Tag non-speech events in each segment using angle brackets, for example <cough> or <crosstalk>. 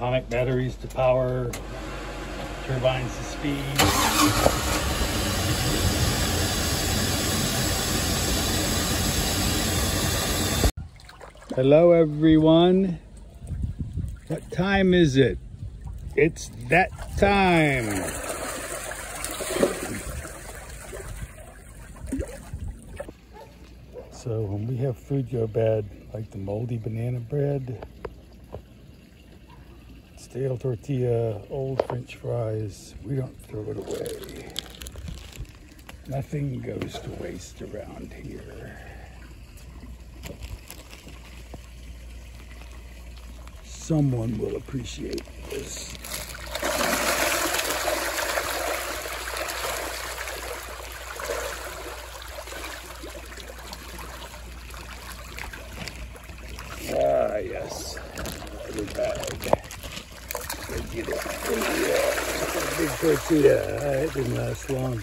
atomic batteries to power, turbines to speed. Hello everyone. What time is it? It's that time. So when we have food go bad, like the moldy banana bread, stale tortilla, old french fries, we don't throw it away. Nothing goes to waste around here. Someone will appreciate this. Ah, yes. Another bag. Go get it. Yeah. Big tortilla. Ah, It didn't last long.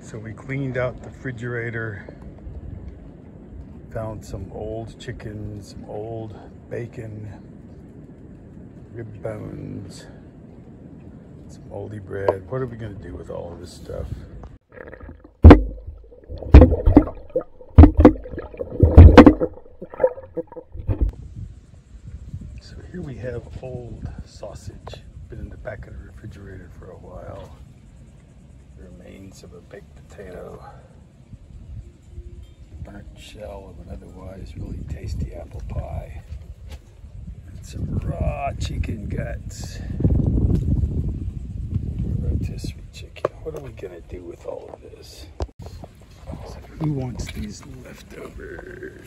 So we cleaned out the refrigerator, found some old chicken, some old bacon, rib bones, some moldy bread. What are we gonna do with all of this stuff? So here we have old sausage, been in the back of the refrigerator for a while The remains of a baked potato, burnt shell of an otherwise really tasty apple pie, and some raw chicken guts. Rotisserie chicken. What are we gonna do with all of this? So who wants these leftovers?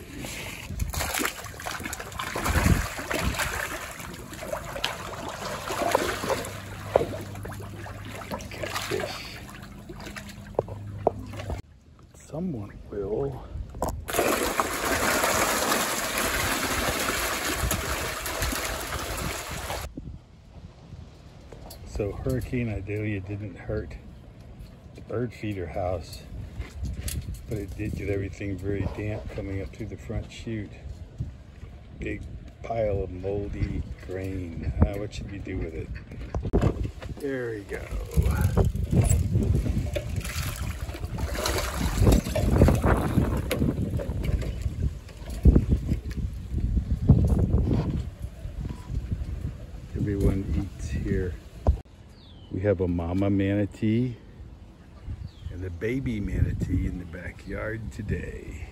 Catfish. Someone will. So Hurricane Idalia didn't hurt the bird feeder house, but it did get everything very damp coming up through the front chute. Big pile of moldy grain. Uh, what should we do with it? There we go. Everyone eats here. We have a mama manatee and a baby manatee in the backyard today.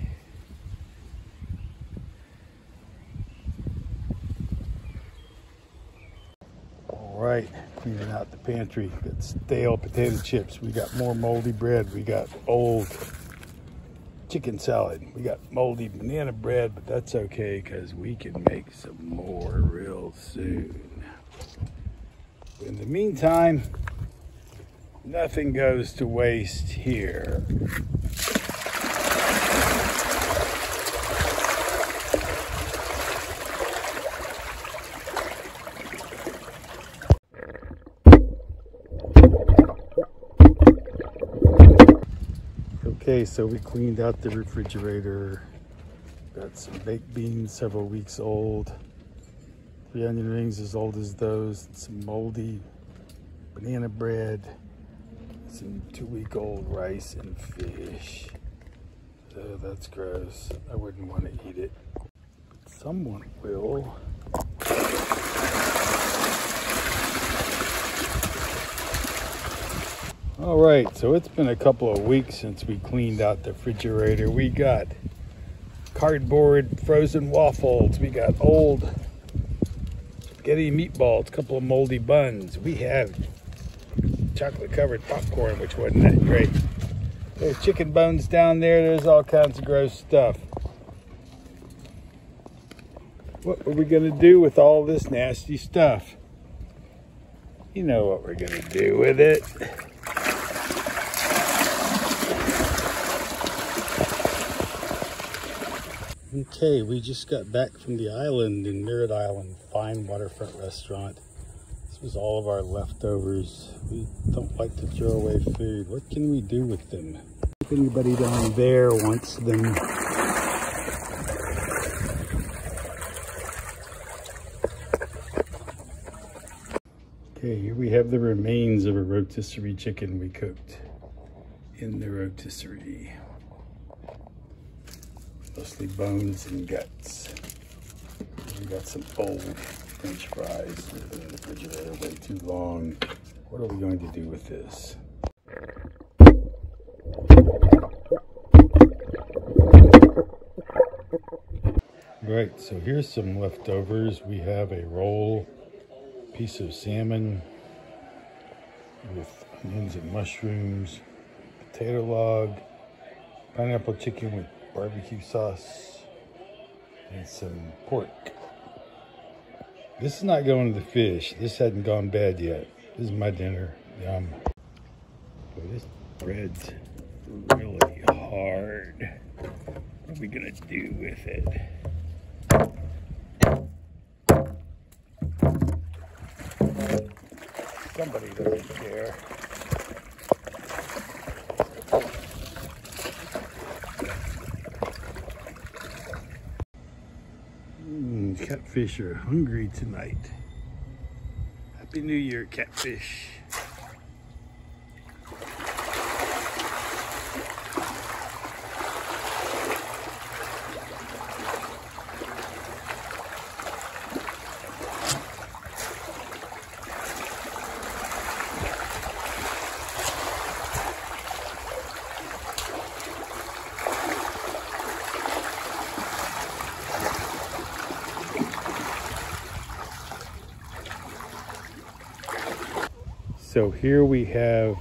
All right, cleaning out the pantry. Got stale potato chips. We got more moldy bread. We got old chicken salad. We got moldy banana bread, but that's okay because we can make some more real soon. In the meantime, nothing goes to waste here. Okay, so we cleaned out the refrigerator. Got some baked beans, several weeks old. Three onion rings as old as those. Some moldy banana bread. Some two week old rice and fish. So that's gross. I wouldn't want to eat it. But someone will. All right, so it's been a couple of weeks since we cleaned out the refrigerator. We got cardboard frozen waffles. We got old spaghetti meatballs, a couple of moldy buns. We have chocolate covered popcorn, which wasn't that great. There's chicken bones down there. There's all kinds of gross stuff. What are we gonna do with all this nasty stuff? You know what we're gonna do with it. Okay, we just got back from the island in Merritt Island, fine waterfront restaurant. This was all of our leftovers. We don't like to throw away food. What can we do with them? If anybody down there wants them, Okay, here we have the remains of a rotisserie chicken we cooked in the rotisserie. Mostly bones and guts. We got some old french fries that have been in the refrigerator way too long. What are we going to do with this? Right, so here's some leftovers. We have a roll piece of salmon with onions and mushrooms, potato log, pineapple chicken with barbecue sauce, and some pork. This is not going to the fish. This hasn't gone bad yet. This is my dinner. Yum. Boy, this bread's really hard. What are we gonna do with it? Somebody doesn't care. Catfish are hungry tonight. Happy New Year, catfish. So here we have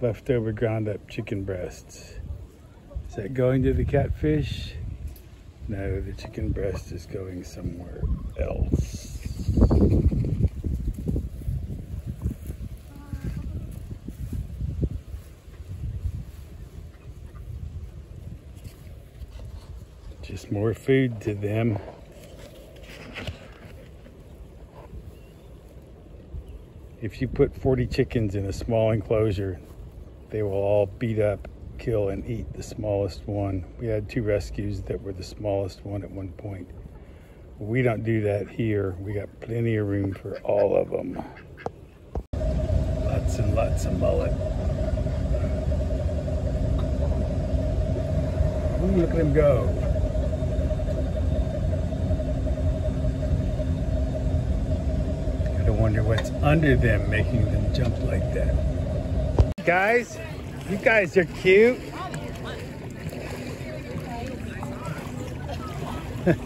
leftover ground up chicken breasts. Is that going to the catfish? No, the chicken breast is going somewhere else. Just more food to them. If you put 40 chickens in a small enclosure, they will all beat up, kill, and eat the smallest one. We had two rescues that were the smallest one at one point. We don't do that here. We got plenty of room for all of them. Lots and lots of mullet. Ooh, look at him go. Wonder what's under them making them jump like that. Guys, you guys are cute. <laughs>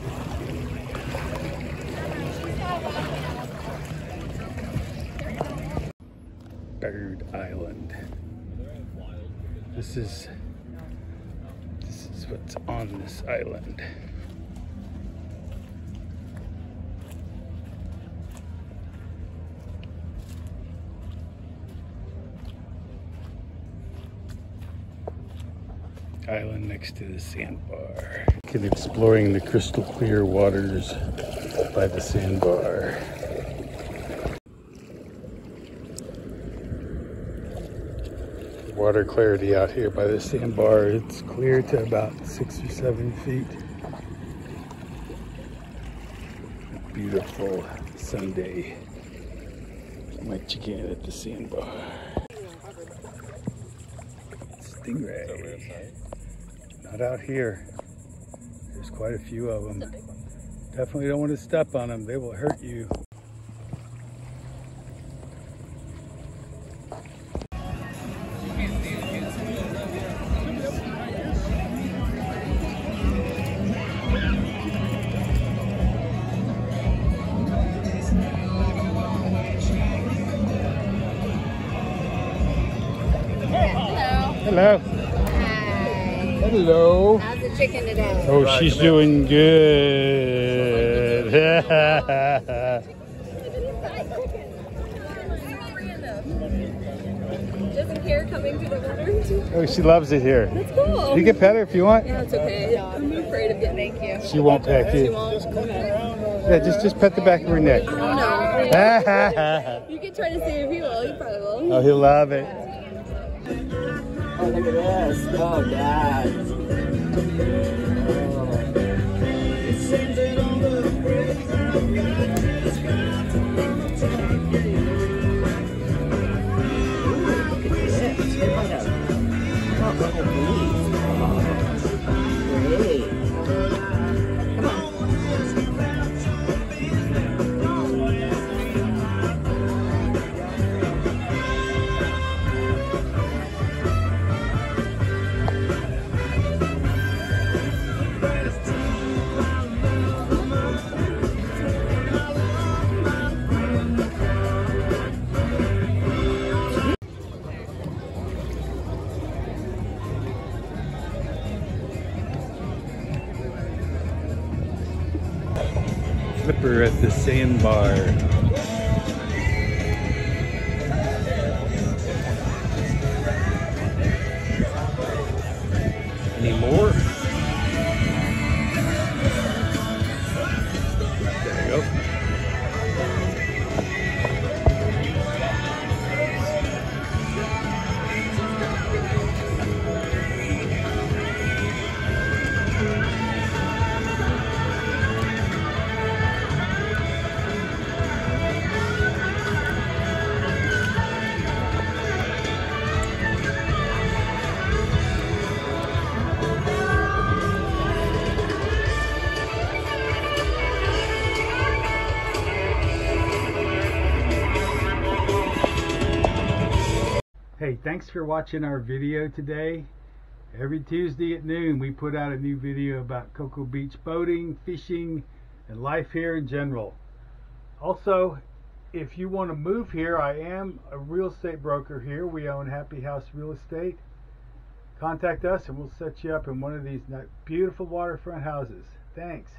Bird Island. This is this is what's on this island. Island next to the sandbar. And exploring the crystal clear waters by the sandbar. Water clarity out here by the sandbar, it's clear to about six or seven feet. Beautiful Sunday. Mike again at the sandbar. Stingray. Not out here. There's quite a few of them. Definitely don't want to step on them. They will hurt you. Hello. Hello. How's the chicken today? Oh, she's doing good. <laughs> Doesn't care coming to the water. Oh, she loves it here. That's cool. You can pet her if you want. Yeah, it's okay. I'm afraid of getting. Thank you. She won't pet She you. won't. Yeah, just just pet the back of her neck. Oh no. oh, <laughs> You can try to see if he will. He probably will. Oh, he'll love it. Look at this. Oh, God. The sandbar. Hey, thanks for watching our video today. Every Tuesday at noon, we put out a new video about Cocoa Beach boating, fishing, and life here in general. Also, if you want to move here, I am a real estate broker here. We own Happy House Real Estate. Contact us and we'll set you up in one of these beautiful waterfront houses. Thanks.